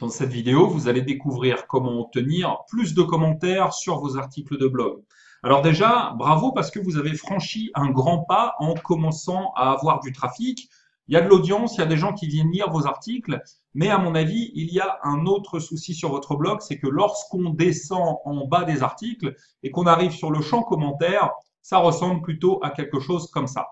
Dans cette vidéo, vous allez découvrir comment obtenir plus de commentaires sur vos articles de blog. Alors déjà, bravo parce que vous avez franchi un grand pas en commençant à avoir du trafic. Il y a de l'audience, il y a des gens qui viennent lire vos articles, mais à mon avis, il y a un autre souci sur votre blog, c'est que lorsqu'on descend en bas des articles et qu'on arrive sur le champ commentaires, ça ressemble plutôt à quelque chose comme ça.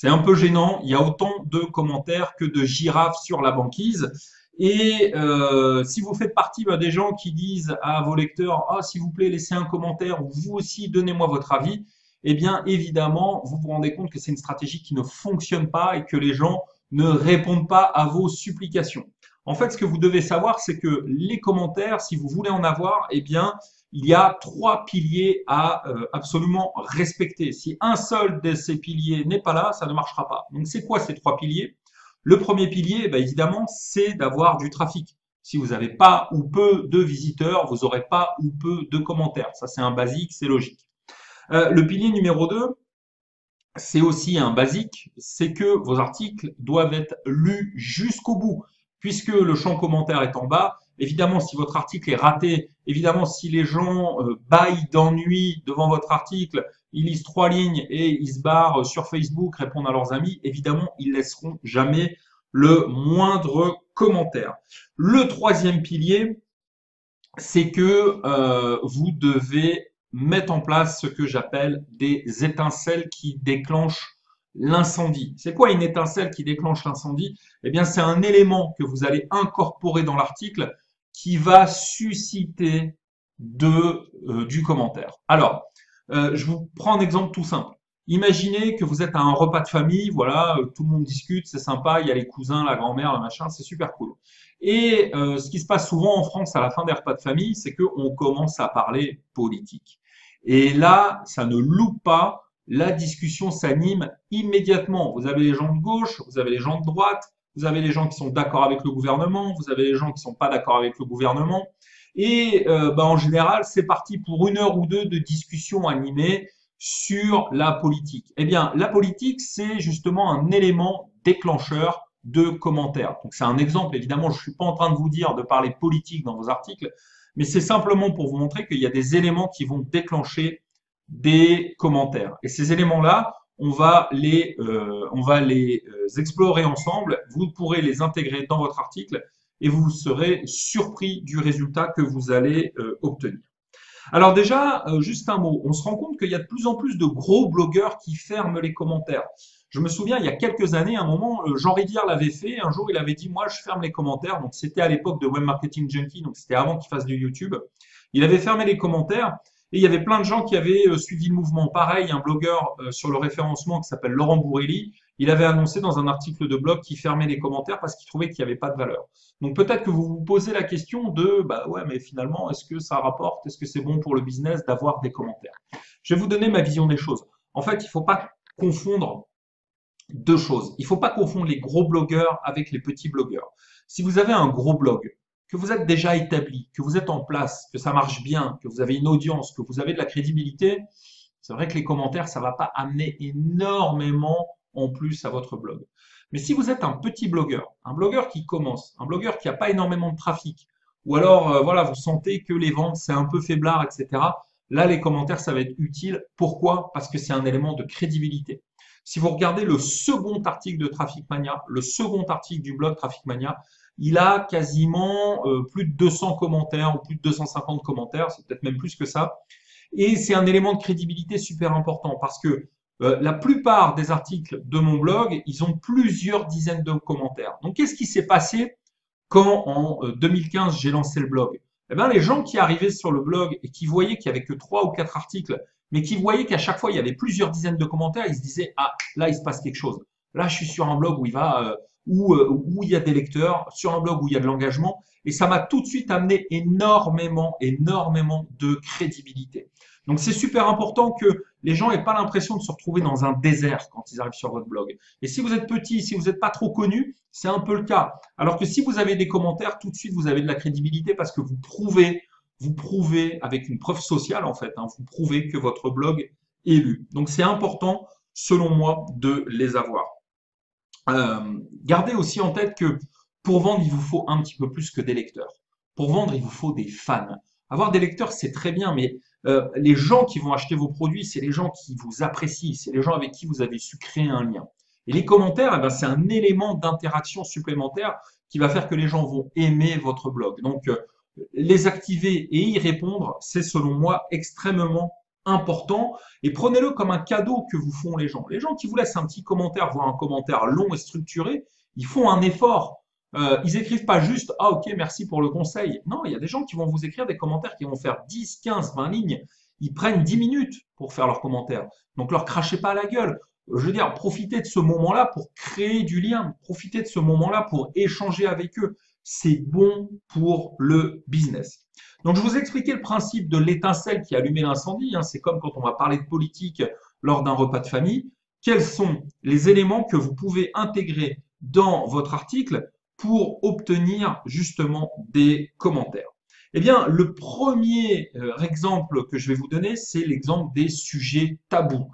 C'est un peu gênant. Il y a autant de commentaires que de girafes sur la banquise. Et euh, si vous faites partie bah, des gens qui disent à vos lecteurs ah, s'il vous plaît, laissez un commentaire ou vous aussi donnez-moi votre avis, eh bien évidemment, vous vous rendez compte que c'est une stratégie qui ne fonctionne pas et que les gens ne répondent pas à vos supplications. En fait, ce que vous devez savoir, c'est que les commentaires, si vous voulez en avoir, eh bien, il y a trois piliers à euh, absolument respecter. Si un seul de ces piliers n'est pas là, ça ne marchera pas. Donc c'est quoi ces trois piliers? Le premier pilier, bah, évidemment, c'est d'avoir du trafic. Si vous n'avez pas ou peu de visiteurs, vous n'aurez pas ou peu de commentaires. Ça, c'est un basique, c'est logique. Euh, le pilier numéro 2, c'est aussi un basique, c'est que vos articles doivent être lus jusqu'au bout. Puisque le champ commentaire est en bas, Évidemment, si votre article est raté, évidemment, si les gens euh, baillent d'ennui devant votre article, ils lisent trois lignes et ils se barrent sur Facebook, répondent à leurs amis, évidemment, ils laisseront jamais le moindre commentaire. Le troisième pilier, c'est que euh, vous devez mettre en place ce que j'appelle des étincelles qui déclenchent l'incendie. C'est quoi une étincelle qui déclenche l'incendie? Eh bien, c'est un élément que vous allez incorporer dans l'article qui va susciter euh, du commentaire. Alors, euh, je vous prends un exemple tout simple. Imaginez que vous êtes à un repas de famille, voilà, euh, tout le monde discute, c'est sympa, il y a les cousins, la grand-mère, le machin, c'est super cool. Et ce qui se passe souvent en France à la fin des repas de famille, c'est qu'on commence à parler politique. Et là, ça ne loupe pas, la discussion s'anime immédiatement. Vous avez les gens de gauche, vous avez les gens de droite, vous avez les gens qui sont d'accord avec le gouvernement, vous avez les gens qui sont pas d'accord avec le gouvernement. Et euh, bah, en général, c'est parti pour une heure ou deux de discussion animée sur la politique. Eh bien, la politique, c'est justement un élément déclencheur de commentaires. Donc c'est un exemple, évidemment, je ne suis pas en train de vous dire de parler politique dans vos articles, mais c'est simplement pour vous montrer qu'il y a des éléments qui vont déclencher des commentaires. Et ces éléments-là, on va les, euh, on va les euh, explorer ensemble. Vous pourrez les intégrer dans votre article et vous serez surpris du résultat que vous allez euh, obtenir. Alors déjà, juste un mot, on se rend compte qu'il y a de plus en plus de gros blogueurs qui ferment les commentaires. Je me souviens, il y a quelques années, à un moment, Jean Rivière l'avait fait. Un jour, il avait dit, moi, je ferme les commentaires. Donc, c'était à l'époque de Web Marketing Junkie, donc c'était avant qu'il fasse du YouTube. Il avait fermé les commentaires et il y avait plein de gens qui avaient euh, suivi le mouvement. Pareil, un blogueur euh, sur le référencement qui s'appelle Laurent Bourrelli, il avait annoncé dans un article de blog qu'il fermait les commentaires parce qu'il trouvait qu'il n'y avait pas de valeur. Donc peut-être que vous vous posez la question de, bah ouais, mais finalement, est-ce que ça rapporte, est-ce que c'est bon pour le business d'avoir des commentaires? Je vais vous donner ma vision des choses. En fait, il ne faut pas confondre deux choses. Il ne faut pas confondre les gros blogueurs avec les petits blogueurs. Si vous avez un gros blog, que vous êtes déjà établi, que vous êtes en place, que ça marche bien, que vous avez une audience, que vous avez de la crédibilité, c'est vrai que les commentaires, ça ne va pas amener énormément en plus à votre blog. Mais si vous êtes un petit blogueur, un blogueur qui commence, un blogueur qui n'a pas énormément de trafic, ou alors euh, voilà, vous sentez que les ventes c'est un peu faiblard, etc. Là, les commentaires, ça va être utile. Pourquoi? Parce que c'est un élément de crédibilité. Si vous regardez le second article de Traffic Mania, le second article du blog Traffic Mania, il a quasiment euh, plus de 200 commentaires ou plus de 250 commentaires, c'est peut-être même plus que ça. Et c'est un élément de crédibilité super important parce que euh, la plupart des articles de mon blog, ils ont plusieurs dizaines de commentaires. Donc, qu'est-ce qui s'est passé quand en 2015 euh, j'ai lancé le blog? Eh bien, les gens qui arrivaient sur le blog et qui voyaient qu'il n'y avait que trois ou quatre articles, mais qui voyaient qu'à chaque fois il y avait plusieurs dizaines de commentaires, ils se disaient ah là il se passe quelque chose. Là, je suis sur un blog où il va où, euh, où il y a des lecteurs, sur un blog où il y a de l'engagement. Et ça m'a tout de suite amené énormément, énormément de crédibilité. Donc c'est super important que les gens n'aient pas l'impression de se retrouver dans un désert quand ils arrivent sur votre blog. Et si vous êtes petit, si vous n'êtes pas trop connu, c'est un peu le cas. Alors que si vous avez des commentaires, tout de suite vous avez de la crédibilité parce que vous prouvez, vous prouvez avec une preuve sociale en fait, hein, vous prouvez que votre blog est lu. Donc c'est important selon moi de les avoir. Euh, gardez aussi en tête que pour vendre, il vous faut un petit peu plus que des lecteurs. Pour vendre, il vous faut des fans. Avoir des lecteurs, c'est très bien, mais euh, les gens qui vont acheter vos produits, c'est les gens qui vous apprécient, c'est les gens avec qui vous avez su créer un lien. Et les commentaires, eh ben, c'est un élément d'interaction supplémentaire qui va faire que les gens vont aimer votre blog. Donc, euh, les activer et y répondre, c'est selon moi extrêmement important. Et prenez-le comme un cadeau que vous font les gens. Les gens qui vous laissent un petit commentaire, voire un commentaire long et structuré, ils font un effort. Euh, ils écrivent pas juste ah ok merci pour le conseil. Non, il y a des gens qui vont vous écrire des commentaires qui vont faire 10, 15, 20 lignes. Ils prennent 10 minutes pour faire leurs commentaires. Donc leur crachez pas à la gueule. Je veux dire, profitez de ce moment-là pour créer du lien. Profitez de ce moment-là pour échanger avec eux. C'est bon pour le business. Donc je vous ai expliqué le principe de l'étincelle qui a allumé l'incendie. Hein. C'est comme quand on va parler de politique lors d'un repas de famille. Quels sont les éléments que vous pouvez intégrer dans votre article pour obtenir justement des commentaires? Eh bien, le premier euh, exemple que je vais vous donner, c'est l'exemple des sujets tabous.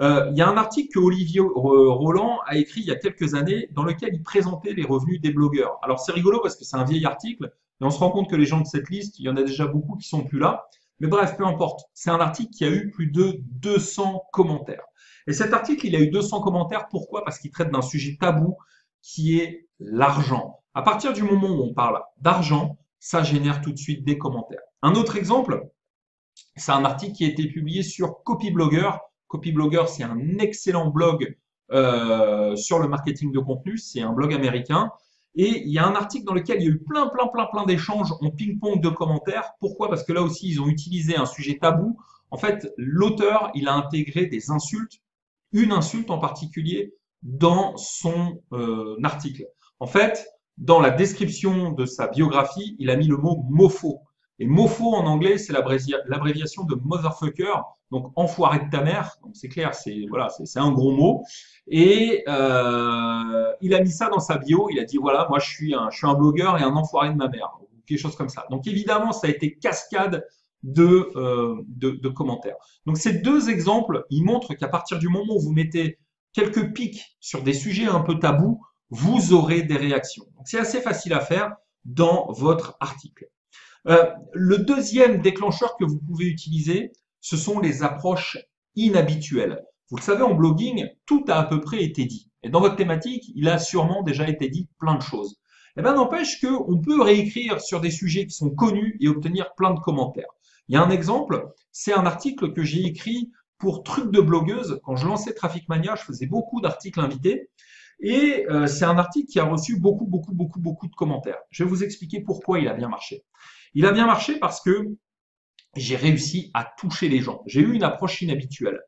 Euh, il y a un article que Olivier Roland a écrit il y a quelques années dans lequel il présentait les revenus des blogueurs. Alors c'est rigolo parce que c'est un vieil article et on se rend compte que les gens de cette liste, il y en a déjà beaucoup qui sont plus là. Mais bref, peu importe. C'est un article qui a eu plus de 200 commentaires. Et cet article, il a eu 200 commentaires. Pourquoi? Parce qu'il traite d'un sujet tabou qui est l'argent. À partir du moment où on parle d'argent, ça génère tout de suite des commentaires. Un autre exemple, c'est un article qui a été publié sur Copyblogger. Copyblogger, c'est un excellent blog euh, sur le marketing de contenu. C'est un blog américain. Et il y a un article dans lequel il y a eu plein, plein, plein, plein d'échanges en ping-pong de commentaires. Pourquoi? Parce que là aussi, ils ont utilisé un sujet tabou. En fait, l'auteur, il a intégré des insultes, une insulte en particulier, dans son euh, article. En fait, dans la description de sa biographie, il a mis le mot mofo. Et mofo en anglais, c'est l'abréviation de motherfucker, donc enfoiré de ta mère. Donc c'est clair, c'est voilà, c'est un gros mot. Et euh, il a mis ça dans sa bio. Il a dit voilà, moi je suis un, je suis un blogueur et un enfoiré de ma mère, ou quelque chose comme ça. Donc évidemment, ça a été cascade de, euh, de, de commentaires. Donc ces deux exemples, ils montrent qu'à partir du moment où vous mettez quelques pics sur des sujets un peu tabous, vous aurez des réactions. C'est assez facile à faire dans votre article. Euh, le deuxième déclencheur que vous pouvez utiliser, ce sont les approches inhabituelles. Vous le savez, en blogging, tout a à peu près été dit. Et dans votre thématique, il a sûrement déjà été dit plein de choses. Eh bien, n'empêche qu'on peut réécrire sur des sujets qui sont connus et obtenir plein de commentaires. Il y a un exemple, c'est un article que j'ai écrit pour Truc de blogueuse. Quand je lançais Traffic Mania, je faisais beaucoup d'articles invités. Et euh, c'est un article qui a reçu beaucoup, beaucoup, beaucoup, beaucoup de commentaires. Je vais vous expliquer pourquoi il a bien marché. Il a bien marché parce que j'ai réussi à toucher les gens. J'ai eu une approche inhabituelle.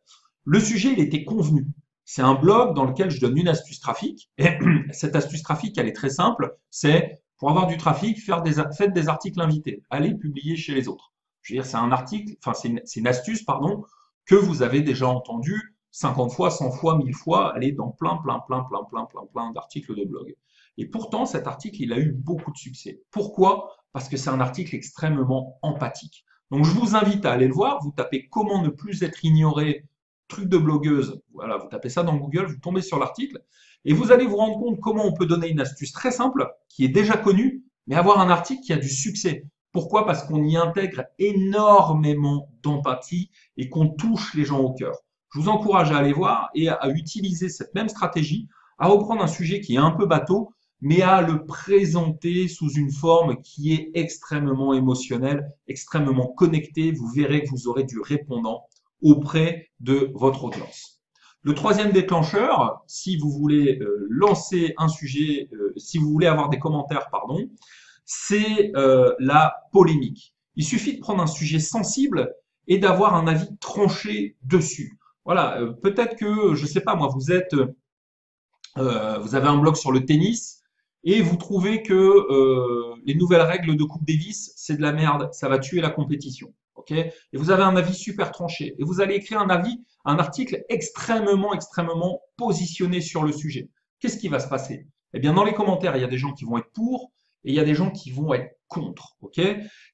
Le sujet, il était convenu. C'est un blog dans lequel je donne une astuce trafic. Et cette astuce trafic, elle est très simple. C'est pour avoir du trafic, faire des, faites des articles invités. Allez publier chez les autres. Je veux dire, c'est un article, enfin, c'est une, astuce, pardon, que vous avez déjà entendu 50 fois, 100 fois, 1000 fois, aller dans plein, plein, plein, plein, plein, plein, plein d'articles de blog. Et pourtant, cet article, il a eu beaucoup de succès. Pourquoi? Parce que c'est un article extrêmement empathique. Donc, je vous invite à aller le voir. Vous tapez comment ne plus être ignoré, truc de blogueuse. Voilà, vous tapez ça dans Google, vous tombez sur l'article. Et vous allez vous rendre compte comment on peut donner une astuce très simple, qui est déjà connue, mais avoir un article qui a du succès. Pourquoi? Parce qu'on y intègre énormément d'empathie et qu'on touche les gens au cœur. Je vous encourage à aller voir et à utiliser cette même stratégie, à reprendre un sujet qui est un peu bateau, mais à le présenter sous une forme qui est extrêmement émotionnelle, extrêmement connectée. Vous verrez que vous aurez du répondant auprès de votre audience. Le troisième déclencheur, si vous voulez euh, lancer un sujet, euh, si vous voulez avoir des commentaires, pardon, c'est euh, la polémique. Il suffit de prendre un sujet sensible et d'avoir un avis tranché dessus. Voilà, peut-être que, je ne sais pas, moi, vous êtes, vous avez un blog sur le tennis et vous trouvez que les nouvelles règles de Coupe Davis, c'est de la merde, ça va tuer la compétition. ok? Et vous avez un avis super tranché. Et vous allez écrire un avis, un article extrêmement, extrêmement positionné sur le sujet. Qu'est-ce qui va se passer? Eh bien, dans les commentaires, il y a des gens qui vont être pour, et il y a des gens qui vont être contre. Ok?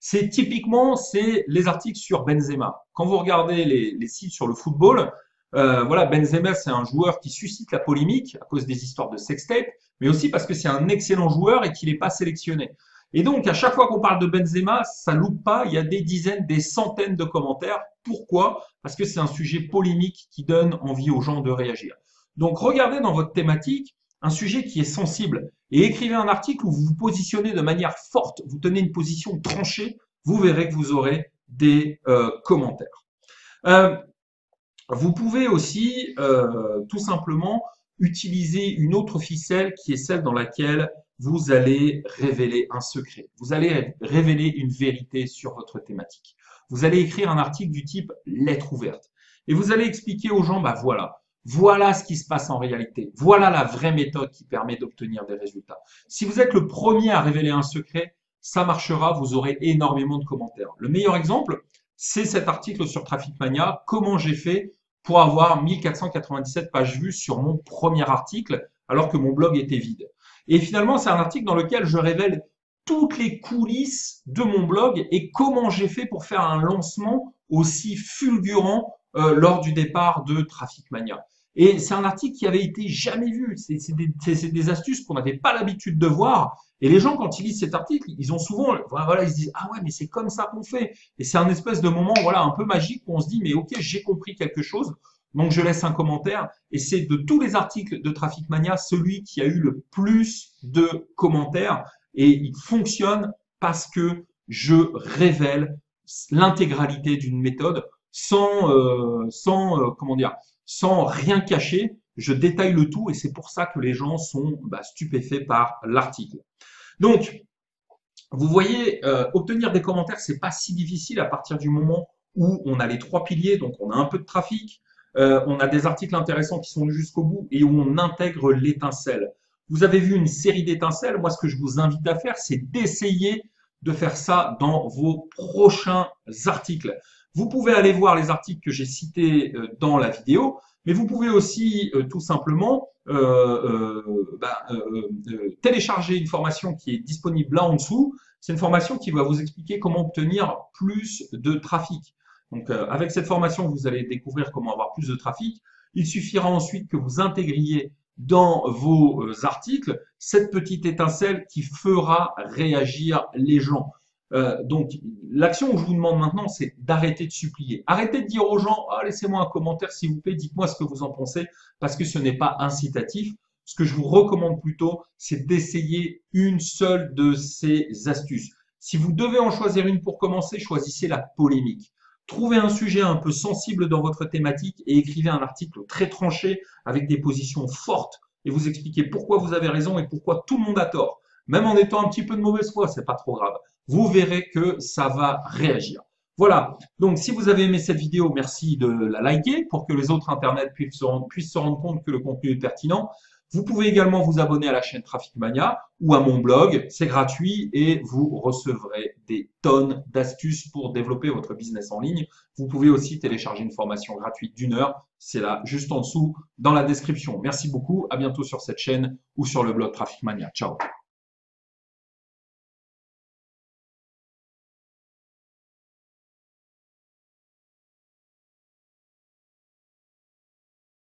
C'est typiquement c'est les articles sur Benzema. Quand vous regardez les, les sites sur le football, Euh, voilà, Benzema, c'est un joueur qui suscite la polémique à cause des histoires de sextape, mais aussi parce que c'est un excellent joueur et qu'il n'est pas sélectionné. Et donc, à chaque fois qu'on parle de Benzema, ça loupe pas, il y a des dizaines, des centaines de commentaires. Pourquoi? Parce que c'est un sujet polémique qui donne envie aux gens de réagir. Donc, regardez dans votre thématique un sujet qui est sensible et écrivez un article où vous vous positionnez de manière forte, vous tenez une position tranchée, vous verrez que vous aurez des euh, commentaires. Euh, vous pouvez aussi euh, tout simplement utiliser une autre ficelle qui est celle dans laquelle vous allez révéler un secret. Vous allez révéler une vérité sur votre thématique. Vous allez écrire un article du type lettre ouverte. Et vous allez expliquer aux gens, bah voilà, voilà ce qui se passe en réalité. Voilà la vraie méthode qui permet d'obtenir des résultats. Si vous êtes le premier à révéler un secret, ça marchera, vous aurez énormément de commentaires. Le meilleur exemple, c'est cet article sur Traffic Mania, comment j'ai fait pour avoir 1497 pages vues sur mon premier article alors que mon blog était vide. Et finalement, c'est un article dans lequel je révèle toutes les coulisses de mon blog et comment j'ai fait pour faire un lancement aussi fulgurant euh, lors du départ de Traffic Mania. Et c'est un article qui avait été jamais vu. C'est des, des, astuces qu'on n'avait pas l'habitude de voir. Et les gens, quand ils lisent cet article, ils ont souvent, voilà, ils se disent, ah ouais, mais c'est comme ça qu'on fait. Et c'est un espèce de moment, voilà, un peu magique où on se dit, mais ok, j'ai compris quelque chose. Donc je laisse un commentaire. Et c'est de tous les articles de Traffic Mania, celui qui a eu le plus de commentaires. Et il fonctionne parce que je révèle l'intégralité d'une méthode sans, euh, sans euh, comment dire, sans rien cacher. Je détaille le tout et c'est pour ça que les gens sont bah, stupéfaits par l'article. Donc, vous voyez, euh, obtenir des commentaires, c'est pas si difficile à partir du moment où on a les trois piliers, donc on a un peu de trafic, euh, on a des articles intéressants qui sont jusqu'au bout et où on intègre l'étincelle. Vous avez vu une série d'étincelles. Moi, ce que je vous invite à faire, c'est d'essayer de faire ça dans vos prochains articles. Vous pouvez aller voir les articles que j'ai cités euh, dans la vidéo, mais vous pouvez aussi euh, tout simplement euh, bah, télécharger une formation qui est disponible là en dessous. C'est une formation qui va vous expliquer comment obtenir plus de trafic. Donc avec cette formation, vous allez découvrir comment avoir plus de trafic. Il suffira ensuite que vous intégriez dans vos articles cette petite étincelle qui fera réagir les gens. Euh, donc, l'action que je vous demande maintenant, c'est d'arrêter de supplier. Arrêtez de dire aux gens, ah, laissez-moi un commentaire s'il vous plaît, dites-moi ce que vous en pensez, parce que ce n'est pas incitatif. Ce que je vous recommande plutôt, c'est d'essayer une seule de ces astuces. Si vous devez en choisir une pour commencer, choisissez la polémique. Trouvez un sujet un peu sensible dans votre thématique et écrivez un article très tranché avec des positions fortes et vous expliquez pourquoi vous avez raison et pourquoi tout le monde a tort. Même en étant un petit peu de mauvaise foi, c'est pas trop grave vous verrez que ça va réagir. Voilà, donc si vous avez aimé cette vidéo, merci de la liker pour que les autres internets puissent se rendre, compte que le contenu est pertinent. Vous pouvez également vous abonner à la chaîne Traffic Mania ou à mon blog, c'est gratuit et vous recevrez des tonnes d'astuces pour développer votre business en ligne. Vous pouvez aussi télécharger une formation gratuite d'une heure, c'est là juste en dessous dans la description. Merci beaucoup, à bientôt sur cette chaîne ou sur le blog Traffic Mania. Ciao